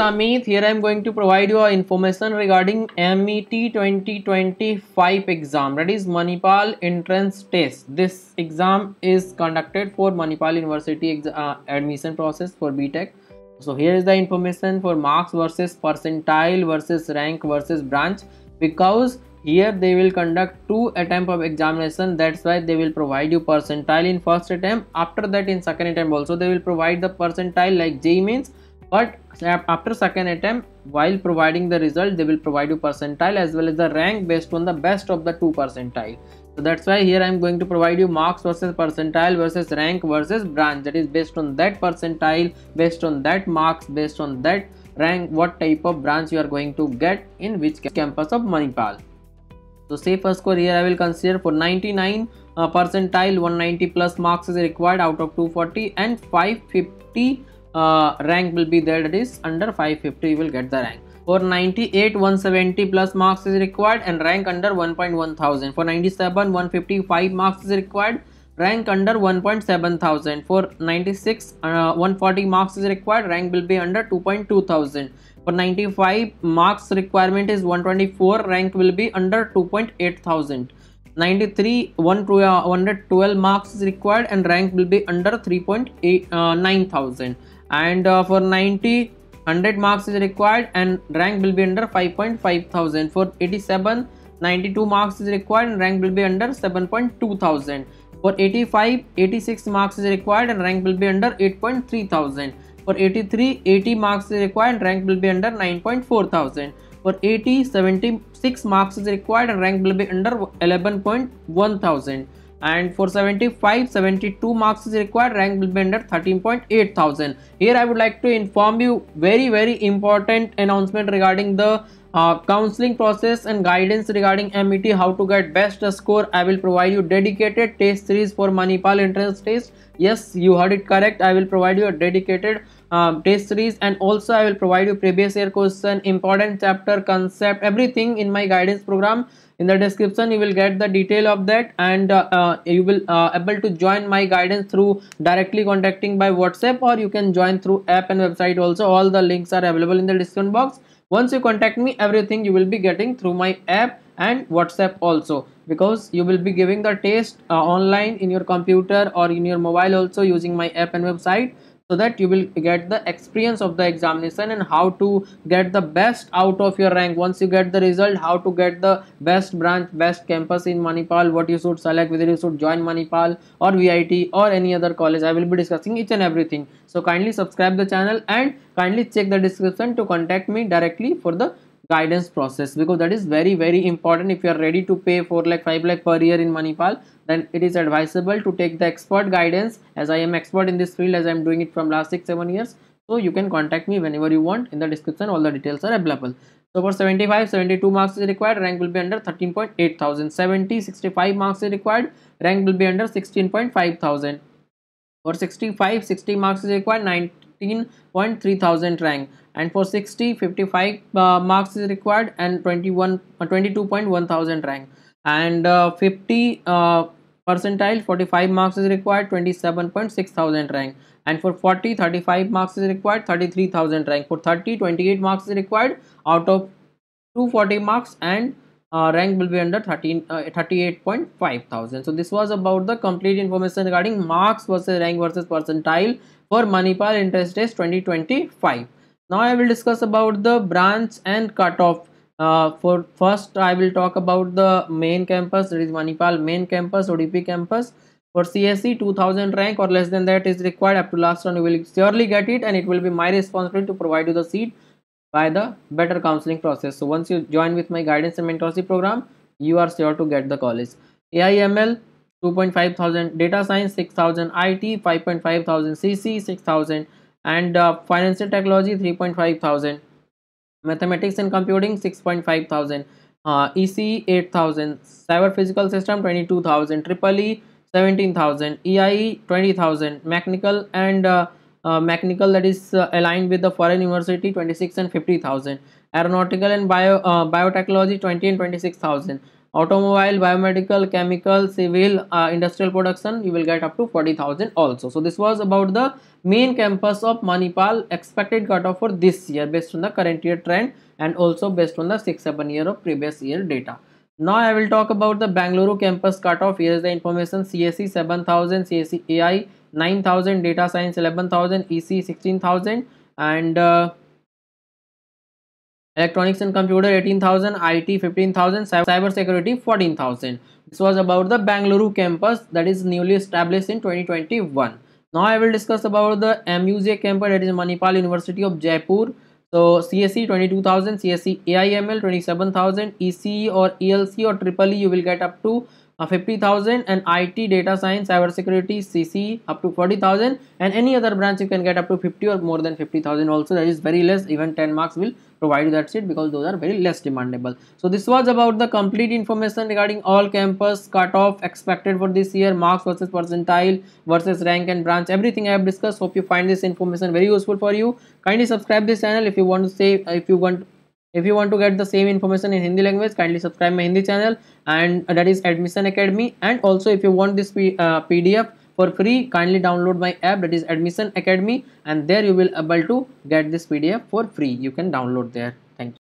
Amit. Here I am going to provide you information regarding MET 2025 exam. That is Manipal entrance test. This exam is conducted for Manipal University uh, admission process for BTech. So here is the information for marks versus percentile versus rank versus branch because here they will conduct two attempt of examination that's why they will provide you percentile in first attempt after that in second attempt also they will provide the percentile like JEE Mains but after second attempt while providing the result they will provide you percentile as well as the rank based on the best of the two percentile. So that's why here i'm going to provide you marks versus percentile versus rank versus branch. That is based on that percentile based on that marks based on that rank what type of branch you are going to get in which campus of manipal. So say first score here I will consider for 99 uh, percentile 190 plus marks is required out of 240 and 550 uh, rank will be there that is under 550 you will get the rank. For 98 170 plus marks is required and rank under 1.1 thousand. For 97 155 marks is required rank under 1.7 thousand. For 96 uh, 140 marks is required rank will be under 2.2 thousand for 95 marks requirement is 124 rank will be under 2.8 thousand 93 112 marks is required and rank will be under 3.8 uh, 9000 and uh, for 90 100 marks is required and rank will be under 5.5 thousand for 87 92 marks is required and rank will be under 7.2 thousand for 85 86 marks is required and rank will be under 8.3 thousand for 83, 80 marks is required and rank will be under 9.4 thousand. For 80, 76 marks is required and rank will be under 11.1 thousand. And for 75, 72 marks is required, rank will be under 13.8 thousand. Here I would like to inform you very very important announcement regarding the uh, counseling process and guidance regarding MET how to get best score. I will provide you dedicated test series for Manipal entrance test. Yes you heard it correct. I will provide you a dedicated um, test series and also I will provide you previous year question important chapter concept everything in my guidance program in the description you will get the detail of that and uh, uh, you will uh, able to join my guidance through directly contacting by whatsapp or you can join through app and website also. All the links are available in the description box. Once you contact me everything you will be getting through my app and whatsapp also. Because you will be giving the test uh, online in your computer or in your mobile also using my app and website so that you will get the experience of the examination and how to get the best out of your rank. Once you get the result how to get the best branch best campus in manipal what you should select whether you should join manipal or vit or any other college i will be discussing each and everything. So kindly subscribe the channel and kindly check the description to contact me directly for the guidance process because that is very very important. If you are ready to pay 4 lakh 5 lakh per year in Manipal then it is advisable to take the expert guidance as I am expert in this field as I am doing it from last 6-7 years. So you can contact me whenever you want. In the description all the details are available. So for 75 72 marks is required. Rank will be under 13.8 thousand. 70 65 marks is required. Rank will be under 16.5 thousand. For 65 60 marks is required. 9 15.3000 rank. And for 60 55 uh, marks is required and 21 uh, 22.1000 rank. And uh, 50 uh, percentile 45 marks is required 27.6000 rank. And for 40 35 marks is required 33000 rank. For 30 28 marks is required out of 240 marks and uh, rank will be under 13 uh, 38.5 thousand. So this was about the complete information regarding marks versus rank versus percentile for manipal entrance test 2025 now i will discuss about the branch and cutoff. Uh, for first I will talk about the main campus that is Manipal main campus ODP campus. For CSE 2000 rank or less than that is required. Up to last round you will surely get it and it will be my responsibility to provide you the seat by the better counseling process. So once you join with my guidance and mentorship program you are sure to get the college. AIML 2.5 thousand. Data science 6000 IT 5.5 thousand. CC 6000 and uh, financial technology 3.5 thousand. Mathematics and computing 6.5 thousand. Uh, EC 8000 cyber physical system 22000 triple E 17000 EIE 20000 mechanical and uh, uh, mechanical that is uh, aligned with the foreign university 26 and 50000 aeronautical and bio uh, biotechnology 20 and 26000 automobile biomedical chemical civil uh, industrial production you will get up to 40000 also. So this was about the main campus of manipal expected cutoff for this year based on the current year trend and also based on the 6 7 year of previous year data. Now i will talk about the bangalore campus cutoff. Here is the information. CSE 7000 CSE ai 9000 data science 11000 ec 16000 and uh, electronics and computer 18000 it 15000 cyber security 14000 this was about the bangalore campus that is newly established in 2021 now i will discuss about the muj campus that is manipal university of jaipur. So CSE 22,000, CSE AIML 27,000, ECE or ELC or Triple E you will get up to uh, 50,000 and IT data science cyber security CC up to 40,000 and any other branch you can get up to 50 or more than 50,000 also. That is very less. Even 10 marks will provide you that seat because those are very less demandable. So this was about the complete information regarding all campus cutoff expected for this year marks versus percentile versus rank and branch. Everything i have discussed. Hope you find this information very useful for you. Kindly subscribe this channel if you want to say if you want if you want to get the same information in hindi language kindly subscribe my hindi channel and that is admission academy. And also if you want this P, uh, pdf for free kindly download my app that is admission academy and there you will able to get this pdf for free. You can download there